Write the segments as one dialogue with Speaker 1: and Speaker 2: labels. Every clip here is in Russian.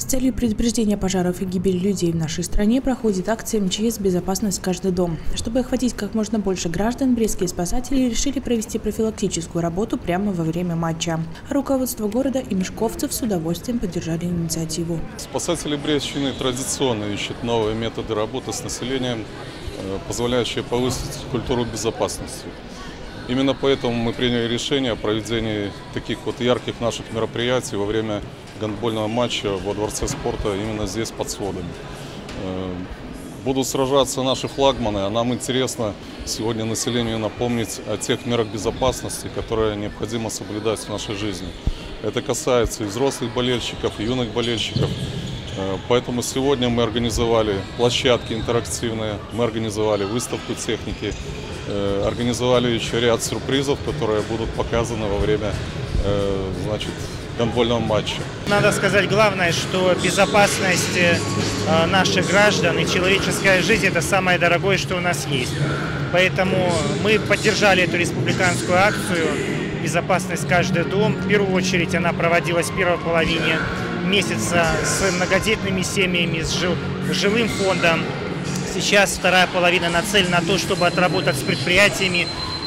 Speaker 1: С целью предупреждения пожаров и гибели людей в нашей стране проходит акция МЧС «Безопасность каждый дом». Чтобы охватить как можно больше граждан, брестские спасатели решили провести профилактическую работу прямо во время матча. Руководство города и мешковцев с удовольствием поддержали инициативу.
Speaker 2: Спасатели Брестщины традиционно ищут новые методы работы с населением, э, позволяющие повысить культуру безопасности. Именно поэтому мы приняли решение о проведении таких вот ярких наших мероприятий во время гандбольного матча во Дворце спорта именно здесь под сводами. Э, будут сражаться наши флагманы, а нам интересно сегодня населению напомнить о тех мерах безопасности, которые необходимо соблюдать в нашей жизни. Это касается и взрослых болельщиков, и юных болельщиков. Э, поэтому сегодня мы организовали площадки интерактивные, мы организовали выставку техники, э, организовали еще ряд сюрпризов, которые будут показаны во время значит, гандбольного матча.
Speaker 3: Надо сказать главное, что безопасность э, наших граждан и человеческая жизнь – это самое дорогое, что у нас есть. Поэтому мы поддержали эту республиканскую акцию «Безопасность каждый дом». В первую очередь она проводилась в первой половине месяца с многодетными семьями, с жилым фондом. Сейчас вторая половина нацелена на то, чтобы отработать с предприятиями,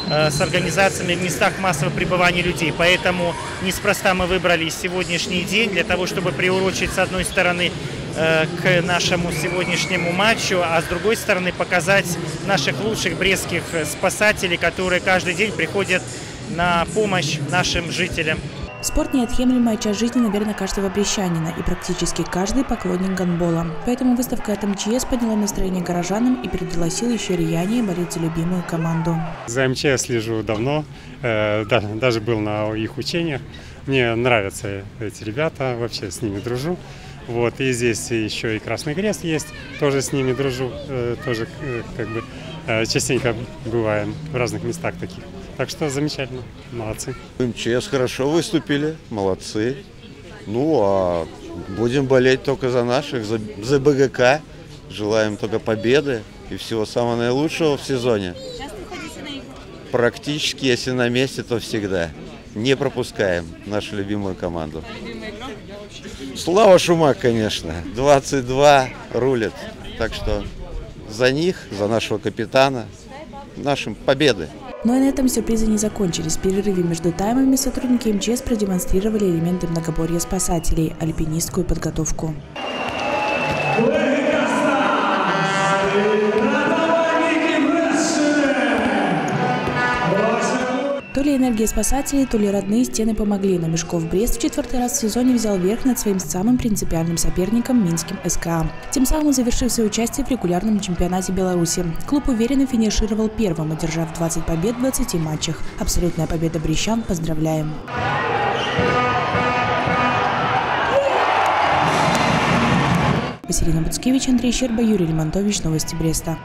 Speaker 3: Э, с организациями в местах массового пребывания людей. Поэтому неспроста мы выбрали сегодняшний день для того, чтобы приурочить с одной стороны э, к нашему сегодняшнему матчу, а с другой стороны показать наших лучших брестских спасателей, которые каждый день приходят на помощь нашим жителям.
Speaker 1: Спорт – неотъемлемая часть жизни, наверное, каждого брещанина и практически каждый поклонник гандбола. Поэтому выставка от МЧС подняла настроение горожанам и придала сил еще рьянее болеть за любимую команду.
Speaker 4: За МЧС слежу давно, э, даже был на их учениях. Мне нравятся эти ребята, вообще с ними дружу. Вот, и здесь еще и Красный Крест есть, тоже с ними дружу, э, тоже э, как бы частенько бываем в разных местах таких. Так что замечательно, молодцы.
Speaker 5: МЧС хорошо выступили, молодцы. Ну, а будем болеть только за наших, за, за БГК. Желаем только победы и всего самого наилучшего в сезоне. Часто ходите на игры? Практически, если на месте, то всегда. Не пропускаем нашу любимую команду. Слава Шумак, конечно. 22 рулит. Так что за них, за нашего капитана, нашим победы.
Speaker 1: Но и на этом сюрпризы не закончились. В перерыве между таймами сотрудники МЧС продемонстрировали элементы многоборья спасателей – альпинистскую подготовку. То ли энергия спасателей, то ли родные стены помогли, но Мешков Брест в четвертый раз в сезоне взял верх над своим самым принципиальным соперником Минским СКА. Тем самым завершив свое участие в регулярном чемпионате Беларуси. Клуб уверенно финишировал первым, одержав 20 побед в 20 матчах. Абсолютная победа брещан. Поздравляем! Василина Буцкевич, Андрей Щерба, Юрий Лемонтович. Новости Бреста.